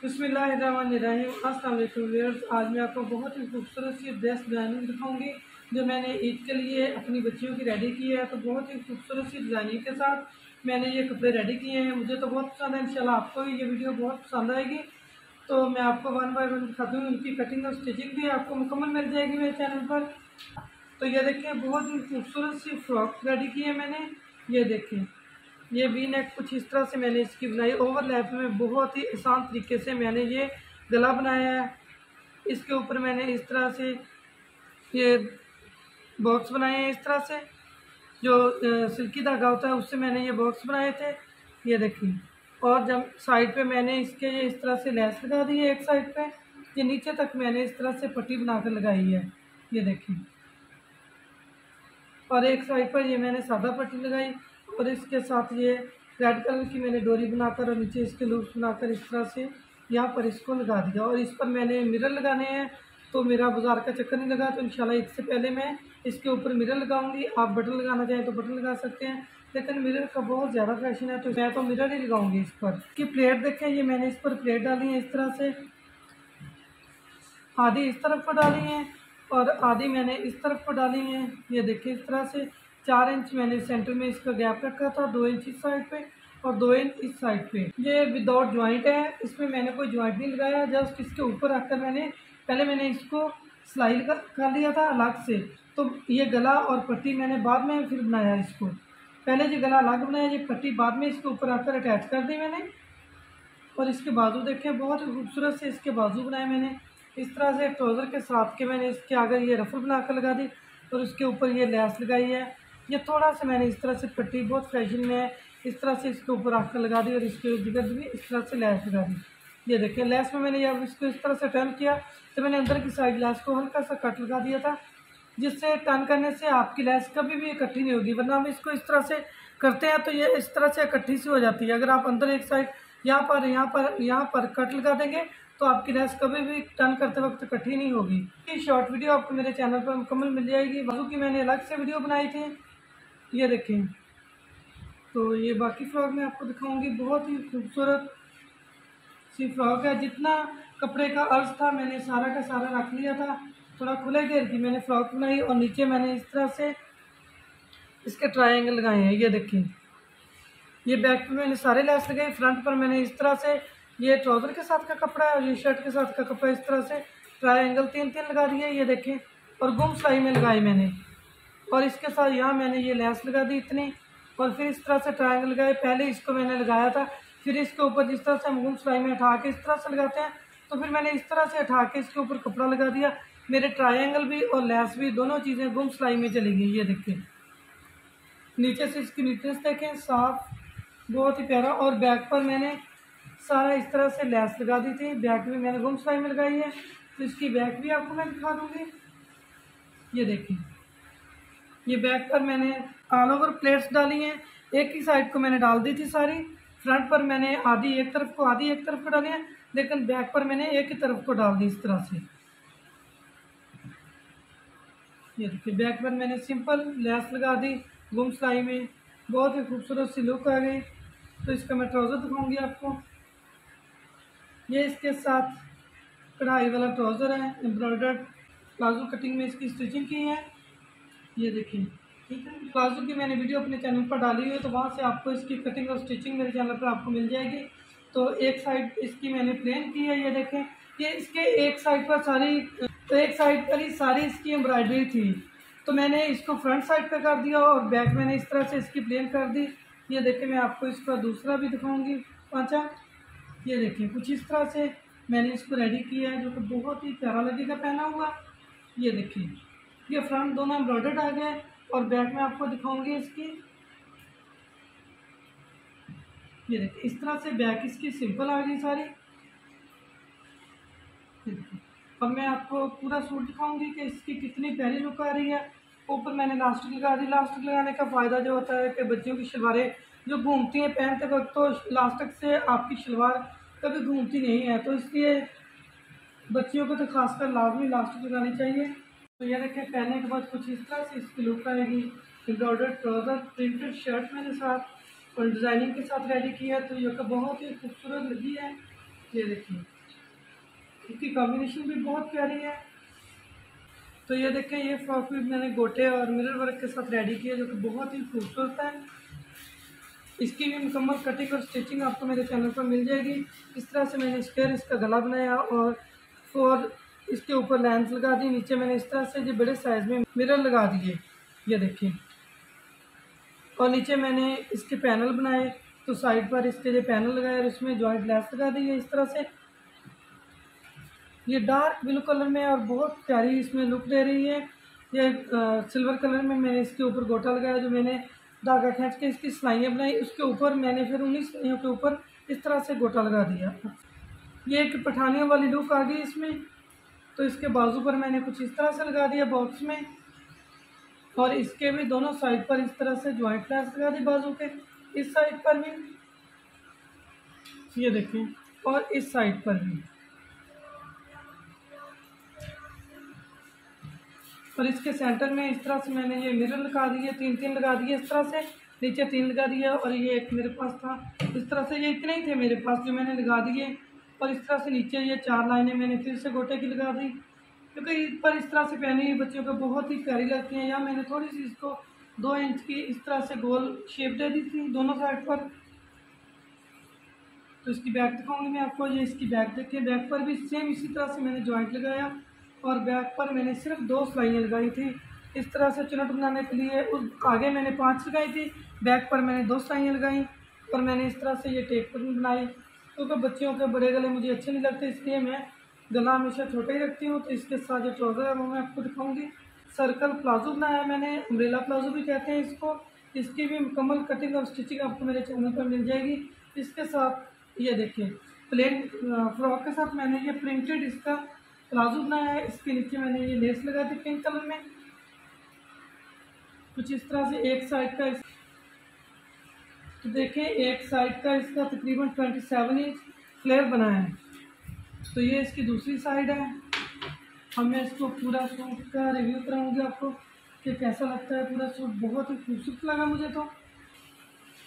बसमीम आज मैं आपको बहुत ही खूबसूरत सी ड्रेस डिज़ाइनिंग दिखाऊँगी, जो मैंने ईद के लिए अपनी बच्चियों की रेडी की है। तो बहुत ही खूबसूरत सी डिज़ाइनिंग के साथ मैंने ये कपड़े रेडी किए हैं। मुझे तो बहुत पसंद है, इंशाल्लाह आपको भी ये वीडियो बहुत पसंद आएगी। तो मैं आपको वन बाय वन दिखाती हूँ उनकी कटिंग और स्टिचिंग भी आपको मुकम्मल मिल जाएगी मेरे चैनल पर। तो ये देखें बहुत ही खूबसूरत सी फ्रॉक रेडी की है मैंने। ये देखें ये वी नेक कुछ इस तरह से मैंने इसकी बनाई। ओवरलैप में बहुत ही आसान तरीके से मैंने ये गला बनाया है। इसके ऊपर मैंने इस तरह से ये बॉक्स बनाए हैं इस तरह से। जो सिल्की धागा होता है, उससे मैंने ये बॉक्स बनाए थे। ये देखिए। और जब साइड पे मैंने इसके ये इस तरह से लेस लगा दी है एक साइड पे, ये नीचे तक मैंने इस तरह से पट्टी बनाकर लगाई है। ये देखिए। और एक साइड पर ये मैंने सादा पट्टी लगाई। और इसके साथ ये रेड कलर की मैंने डोरी बनाकर और नीचे इसके लूप्स बनाकर इस तरह से यहाँ पर इसको लगा दिया। और इस पर मैंने मिरर लगाने हैं तो मेरा बाज़ार का चक्कर नहीं लगा तो इंशाल्लाह इससे पहले मैं इसके ऊपर मिरर लगाऊँगी। आप बटन लगाना चाहें तो बटन लगा सकते हैं, लेकिन मिरर का बहुत ज़्यादा फ़ैशन है तो मैं तो मिरर ही लगाऊँगी इस पर। कि प्लेट देखें, ये मैंने इस पर प्लेट डाली है इस तरह से। आधी इस तरफ़ पर डाली है और आधी मैंने इस तरफ़ पर डाली है, ये देखिए इस तरह से। चार इंच मैंने सेंटर में इसका गैप रखा था, दो इंच इस साइड पे और दो इंच इस साइड पे। ये विदाउट ज्वाइंट है, इसमें मैंने कोई ज्वाइंट नहीं लगाया जस्ट इसके ऊपर रखकर मैंने, पहले मैंने इसको सिलाई कर लिया था अलग से। तो ये गला और पट्टी मैंने बाद में फिर बनाया इसको। पहले जो गला अलग बनाया, ये पट्टी बाद में इसके ऊपर आकर अटैच कर दी मैंने। और इसके बाजू देखे, बहुत खूबसूरत से इसके बाजू बनाए मैंने। इस तरह से ट्राउज़र के साथ के मैंने इसके आगे ये रफल बनाकर लगा दी और उसके ऊपर ये लैस लगाई है। ये थोड़ा सा मैंने इस तरह से पट्टी बहुत फ़ैशन में है इस तरह से इसके ऊपर आकर लगा दी और इसके जिगर भी इस तरह से लैस लगा दी। ये देखिए, लैस में मैंने अब इसको इस तरह से टर्न किया तो मैंने अंदर की साइड लैस को हल्का सा कट लगा दिया था, जिससे टर्न करने से आपकी लैस कभी भी इकट्ठी नहीं होगी। वरना हम इसको इस तरह से करते हैं तो ये इस तरह से इकट्ठी सी हो जाती है। अगर आप अंदर एक साइड यहाँ पर यहाँ पर यहाँ पर कट लगा देंगे तो आपकी लैस कभी भी टर्न करते वक्त इकट्ठी नहीं होगी। ये शॉर्ट वीडियो आपको मेरे चैनल पर मुकम्मल मिल जाएगी। बाजू की मैंने अलग से वीडियो बनाई थी। ये देखें। तो ये बाकी फ्रॉक मैं आपको दिखाऊँगी, बहुत ही खूबसूरत सी फ्रॉक है। जितना कपड़े का अर्ज़ था, मैंने सारा का सारा रख लिया था। थोड़ा खुले घेर की मैंने फ्रॉक बनाई और नीचे मैंने इस तरह से इसके ट्रायंगल लगाए हैं। ये देखें। ये बैक पर मैंने सारे लेस लगाए, फ्रंट पर मैंने इस तरह से ये ट्राउज़र के साथ का कपड़ा है और ये शर्ट के साथ का कपड़ा इस तरह से ट्रायंगल तीन तीन लगा दिए ये देखें। और गुम सिलाई में लगाई मैंने। और इसके साथ यहाँ मैंने ये लेस लगा दी इतनी। और फिर इस तरह से ट्रायंगल लगाए। पहले इसको मैंने लगाया था, फिर इसके ऊपर जिस तरह से हम गुम सिलाई में उठा के इस तरह से लगाते हैं तो फिर मैंने इस तरह से उठा के इसके ऊपर कपड़ा लगा दिया। मेरे ट्रायंगल भी और लेस भी दोनों चीज़ें गुम सिलाई में चली गई, ये देखें नीचे से इसकी नीटनेस देखें, साफ़, बहुत ही प्यारा। और बैक पर मैंने सारा इस तरह से लेस लगा दी थी। बैक भी मैंने गुम सिलाई में लगाई है तो इसकी बैक भी आपको मैं दिखा दूँगी। ये देखिए। ये बैक पर मैंने ऑल ओवर प्लेट्स डाली हैं। एक ही साइड को मैंने डाल दी थी सारी। फ्रंट पर मैंने आधी एक तरफ़ को, आधी एक तरफ़ को डाली है, लेकिन बैक पर मैंने एक ही तरफ़ को डाल दी इस तरह से। ये देखिए बैक पर मैंने सिंपल लेस लगा दी, गुम सिलाई में। बहुत ही खूबसूरत सी लुक आ गई। तो इसका मैं ट्राउज़र दिखाऊँगी आपको। ये इसके साथ कढ़ाई वाला ट्राउज़र है एम्ब्रॉयडर्ड प्लाजो कटिंग में इसकी स्टिचिंग की है। ये देखिए। ठीक है? प्लाजो की मैंने वीडियो अपने चैनल पर डाली हुई है तो वहाँ से आपको इसकी कटिंग और स्टिचिंग मेरे चैनल पर आपको मिल जाएगी। तो एक साइड इसकी मैंने प्लेन की है, ये देखें। ये इसके एक साइड पर सारी तो एक साइड पर ही सारी इसकी एम्ब्रॉयडरी थी। तो मैंने इसको फ्रंट साइड पर कर दिया और बैक मैंने इस तरह से इसकी प्लेन कर दी। ये देखें, मैं आपको इसका दूसरा भी दिखाऊँगी। पाँचा ये देखें, कुछ इस तरह से मैंने इसको रेडी किया है, जो कि बहुत ही प्यारा लगेगा पहना हुआ। ये देखिए ये फ्रंट दोनों एम्ब्रॉयडर्ड आ गए और बैक में आपको दिखाऊँगी इसकी। ये देखिए, इस तरह से बैक इसकी सिंपल आ गई सारी। अब मैं आपको पूरा सूट दिखाऊँगी कि इसकी कितनी प्यारी लुक आ रही है। ऊपर मैंने लास्टिक लगा दी। लास्टिक लगाने का फ़ायदा जो होता है कि बच्चियों की शलवारें जो घूमती हैं, पहनते वक्त तो लास्टिक से आपकी शलवार कभी घूमती नहीं है। तो इसलिए बच्चियों को तो खासकर लाजमी लास्टिक लगानी चाहिए। तो ये देखें पहनने के बाद कुछ इस तरह से इसकी लुक आएगी। एम्ब्रॉयडर्ड ट्राउज़र प्रिंटेड शर्ट मैंने साथ और डिज़ाइनिंग के साथ रेडी किया है तो ये बहुत ही खूबसूरत लगी है। ये देखिए, इसकी कॉम्बिनेशन भी बहुत प्यारी है। तो ये देखें ये फ्रॉक भी मैंने गोटे और मिरर वर्क के साथ रेडी किया जो कि बहुत ही खूबसूरत है। इसकी भी मुकम्मल कटिंग और स्टिचिंग आपको मेरे चैनल पर मिल जाएगी। इस तरह से मैंने स्क्वेयर इसका गला बनाया और फोर इसके ऊपर लेंस लगा दी, नीचे मैंने इस तरह से जो बड़े साइज़ में मिरर लगा दिए। ये देखिए। और नीचे मैंने इसके पैनल बनाए तो साइड पर इसके जो पैनल लगाए और इसमें जॉइंट लेस लगा दी है इस तरह से। ये डार्क ब्लू कलर में और बहुत प्यारी इसमें लुक दे रही है। ये सिल्वर कलर में मैंने इसके ऊपर गोटा लगाया जो मैंने धागा खींच के इसकी सिलाइयाँ बनाई। उसके ऊपर मैंने फिर उन्हीं सिलाइयों के ऊपर इस तरह से गोटा लगा दिया। ये एक पठानियों वाली लुक आ गई इसमें। तो इसके बाजू पर मैंने कुछ इस तरह से लगा दिया बॉक्स में। और इसके भी दोनों साइड पर इस तरह से ज्वाइंट लेस लगा दी बाजू के, इस साइड पर भी। ये देखें और इस साइड पर भी। और इसके सेंटर में इस तरह से मैंने ये मिरर लगा दिए तीन तीन लगा दिए इस तरह से। नीचे तीन लगा दिया और ये एक मेरे पास था। इस तरह से ये इतने ही थे मेरे पास जो मैंने लगा दिए। और इस तरह से नीचे ये चार लाइनें मैंने फिर से गोटे की लगा दी। क्योंकि पर इस तरह से पहनी हुई बच्चों को बहुत ही प्यारी लगती हैं। या मैंने थोड़ी सी इसको दो इंच की इस तरह से गोल शेप दे दी थी दोनों साइड पर। तो इसकी बैक दिखाऊँगी मैं आपको। ये इसकी बैक देखिए। बैक पर भी सेम इसी तरह से मैंने जॉइंट लगाया और बैक पर मैंने सिर्फ़ दो सिलाइयाँ लगाई थी। इस तरह से चुनट बनाने के लिए उस आगे मैंने पाँच लगाई थी। बैक पर मैंने दो सिलाइयाँ लगाई और मैंने इस तरह से ये टेप बनाई। क्योंकि बच्चियों के बड़े गले मुझे अच्छे नहीं लगते, इसलिए मैं गला हमेशा छोटा ही रखती हूँ तो इसके साथ जो ट्राउज़र है वो मैं आपको दिखाऊँगी। सर्कल प्लाजो बनाया मैंने अम्ब्रेला प्लाजो भी कहते हैं इसको। इसकी भी मुकम्मल कटिंग और स्टिचिंग आपको मेरे चैनल पर मिल जाएगी। इसके साथ ये देखिए प्लेन फ्रॉक के साथ मैंने ये प्रिंटेड इसका प्लाजो बनाया है। इसके नीचे मैंने ये लेस लगा दी पिंक कलर में। कुछ इस तरह से एक साइड का तो देखें, एक साइड का इसका तकरीबन ट्वेंटी सेवन इंच फ्लेयर बना है। तो ये इसकी दूसरी साइड है। हम मैं इसको पूरा सूट का रिव्यू कराऊँगी आपको कि कैसा लगता है पूरा सूट बहुत ही खूबसूरत लगा मुझे तो।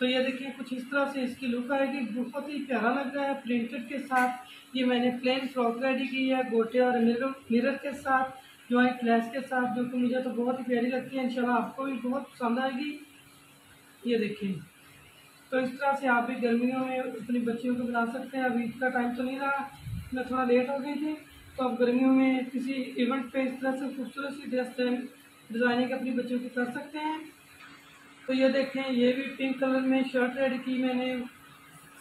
तो ये देखिए, कुछ इस तरह से इसकी लुक आएगी। बहुत ही प्यारा लग रहा है प्रिंटेड के साथ। ये मैंने प्लेन फ्रॉक रेडी की है, गोटे और मिरर मिरर के साथ जॉइंट लेस के साथ, जो कि मुझे तो बहुत ही प्यारी लगती है। इंशाल्लाह आपको भी बहुत पसंद आएगी। ये देखिए। तो इस तरह से आप भी गर्मियों में अपनी बच्चियों को बना सकते हैं। अभी इतना टाइम तो नहीं रहा, मैं थोड़ा लेट हो गई थी तो आप गर्मियों में किसी इवेंट पे इस तरह से खूबसूरत सी ड्रेस डिज़ाइनिंग अपनी बच्चों की कर सकते हैं। तो ये देखें, ये भी पिंक कलर में शर्ट रेड की मैंने।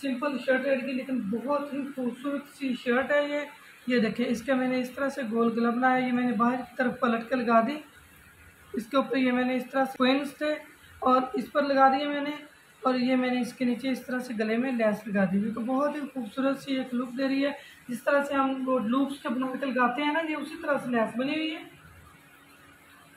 सिंपल शर्ट रेड की, लेकिन बहुत ही खूबसूरत सी शर्ट है ये। ये देखें, इसका मैंने इस तरह से गोल गला बनाया, ये मैंने बाहर की तरफ़ पलट कर लगा दी। इसके ऊपर ये मैंने इस तरह से कोइंस थे और इस पर लगा दिए मैंने। और ये मैंने इसके नीचे इस तरह से गले में लेस लगा दी हुई। तो बहुत ही खूबसूरत सी एक लुक दे रही है। जिस तरह से हम वो लूप्स के बना के लगाते हैं ना, ये उसी तरह से लेस बनी हुई है।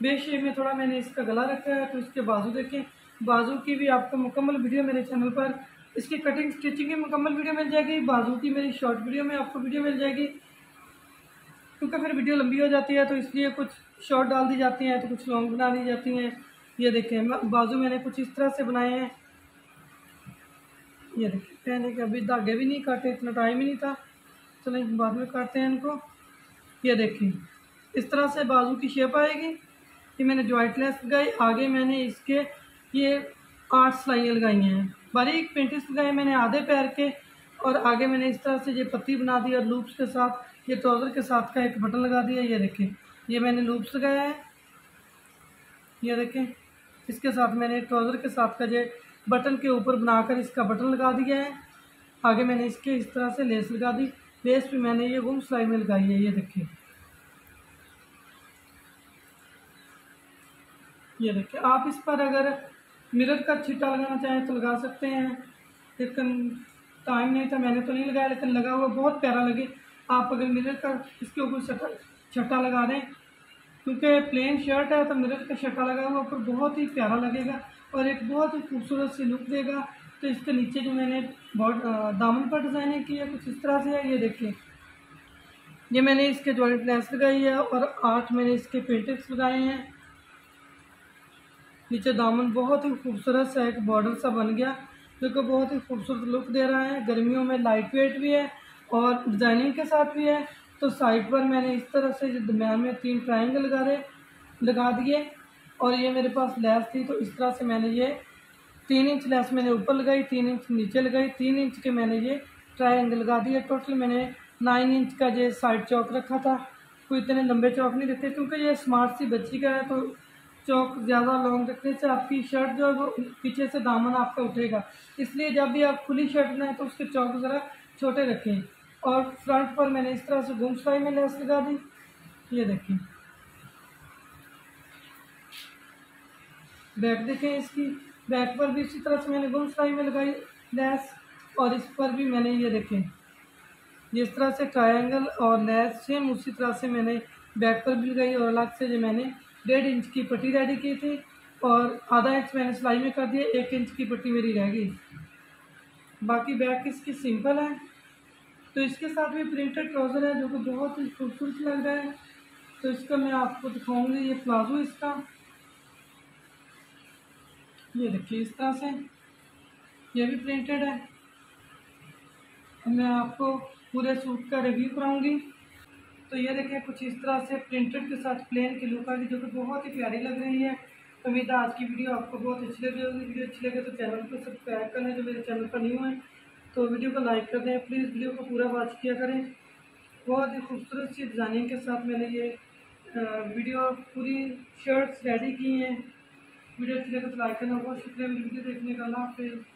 बेशे में थोड़ा मैंने इसका गला रखा है तो इसके बाजू देखें। बाजू की भी आपको मुकम्मल वीडियो मेरे चैनल पर इसकी कटिंग स्टिचिंग की मुकम्मल वीडियो मिल जाएगी। बाजू की मेरी शॉर्ट वीडियो में आपको वीडियो मिल जाएगी। क्योंकि फिर वीडियो लंबी हो जाती है तो इसलिए कुछ शॉर्ट डाल दी जाती हैं तो कुछ लॉन्ग बना दी जाती हैं। ये देखें बाजू मैंने कुछ इस तरह से बनाए हैं। ये देखिए पहने के अभी धागे भी नहीं काटे, इतना टाइम ही नहीं था। चलो बाद में काटते हैं इनको। ये देखिए, इस तरह से बाजू की शेप आएगी ये मैंने जॉइंट लेस लगाई, आगे मैंने इसके ये आठ सिलाइयाँ लगाई हैं। बारीक पेंटिस लगाए मैंने आधे पैर के और आगे मैंने इस तरह से ये पत्ती बना दी और लूप्स के साथ, ये ट्राउज़र के साथ का एक बटन लगा दिया। ये देखें ये मैंने लूप्स लगाया है। ये देखें इसके साथ मैंने ट्राउज़र के साथ का जो बटन के ऊपर बनाकर इसका बटन लगा दिया है। आगे मैंने इसके इस तरह से लेस लगा दी। लेस भी मैंने ये गुम सिलाई में लगाई है, ये देखिए। ये देखिए, आप इस पर अगर मिरर का छिट्टा लगाना चाहें तो लगा सकते हैं। लेकिन टाइम नहीं था, मैंने तो नहीं लगाया, लेकिन लगा हुआ बहुत प्यारा लगे। आप अगर मिरर का इसके ऊपर छट्टा लगा दें, क्योंकि प्लेन शर्ट है तो मिरर का छट्टा लगा हुआ ऊपर बहुत ही प्यारा लगेगा। और एक बहुत ही खूबसूरत सी लुक देगा। तो इसके नीचे जो मैंने दामन पर डिज़ाइनिंग की है, कुछ इस तरह से है, ये देखिए। ये मैंने इसके जॉइंट लेस लगाई है और आठ मैंने इसके पेंटिक्स लगाए हैं। नीचे दामन बहुत ही खूबसूरत सा एक बॉर्डर सा बन गया, जो कि बहुत ही खूबसूरत लुक दे रहा है। गर्मियों में लाइट वेट भी है और डिज़ाइनिंग के साथ भी है। तो साइड पर मैंने इस तरह से दरम्यान में तीन ट्राइंगल लगा रहे, लगा दिए। और ये मेरे पास लैस थी तो इस तरह से मैंने ये तीन इंच लैस मैंने ऊपर लगाई, तीन इंच नीचे लगाई, तीन इंच के मैंने ये ट्राइंगल लगा दिया। टोटल मैंने नाइन इंच का ये साइड चौक रखा था। कोई इतने लंबे चौक नहीं रखते क्योंकि ये स्मार्ट सी बच्ची का है तो चौक ज़्यादा लॉन्ग रखने से आपकी शर्ट जो है वो पीछे से दामन आपका उठेगा। इसलिए जब भी आप खुली शर्ट बनाए तो उसके चौक ज़रा छोटे रखें। और फ्रंट पर मैंने इस तरह से सिलाई में लेस लगा दी। ये देखें। बैक देखें इसकी। बैक पर भी इसी तरह से मैंने गुम सिलाई में लगाई लैस, और इस पर भी मैंने ये देखें। जिस तरह से ट्रायंगल और लैस सेम उसी तरह से मैंने बैक पर भी लगाई, और अलग से जो मैंने डेढ़ इंच की पट्टी रेडी की थी, और आधा इंच मैंने सिलाई में कर दिया, एक इंच की पट्टी मेरी रह गई। बाकी बैक इसकी सिंपल है। तो इसके साथ भी प्रिंटेड ट्राउज़र है, जो कि बहुत ही खूबसूरत लग रहा है। तो इसका मैं आपको दिखाऊँगी, ये प्लाजो इसका। ये देखिए इस तरह से। ये भी प्रिंटेड है। मैं आपको पूरे सूट का रिव्यू कराऊँगी। तो ये देखिए कुछ इस तरह से प्रिंटेड के साथ प्लेन की लुक आ गई जो कि बहुत ही प्यारी लग रही है। उम्मीद है आज की वीडियो आपको बहुत अच्छी लगी होगी। वीडियो अच्छी लगे तो चैनल को सब्सक्राइब करें जो मेरे चैनल पर न्यू है। तो वीडियो को लाइक कर दें। प्लीज़ वीडियो को पूरा वॉच किया करें। बहुत ही खूबसूरत सी डिज़ाइनिंग के साथ मैंने ये वीडियो पूरी शर्ट्स रेडी की हैं। वीडियो अच्छी लगे तो लाइक करना बहुत शुक्रिया वीडियो देखने का अल्लाह हाफिज़।